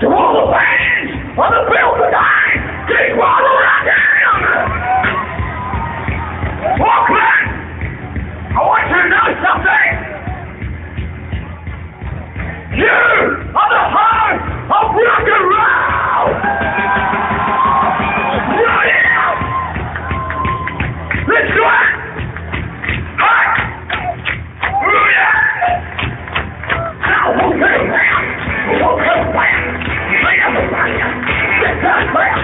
to all the ways on the Yeah.